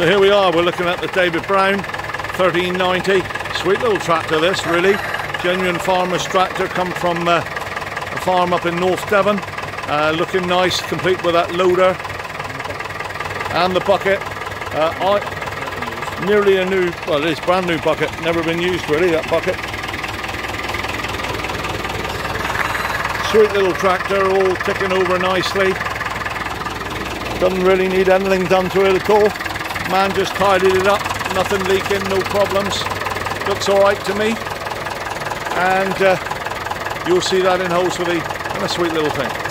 So here we are, we're looking at the David Brown 1390. Sweet little tractor this, really. Genuine farmer's tractor, come from uh, a farm up in North Devon. Uh, looking nice, complete with that loader and the bucket. Uh, I, nearly a new, well it is brand new bucket, never been used really, that bucket. Sweet little tractor, all ticking over nicely. Doesn't really need anything done to it at all. Man just tidied it up, nothing leaking, no problems. Looks alright to me. And uh, you'll see that in Holsworthy and a sweet little thing.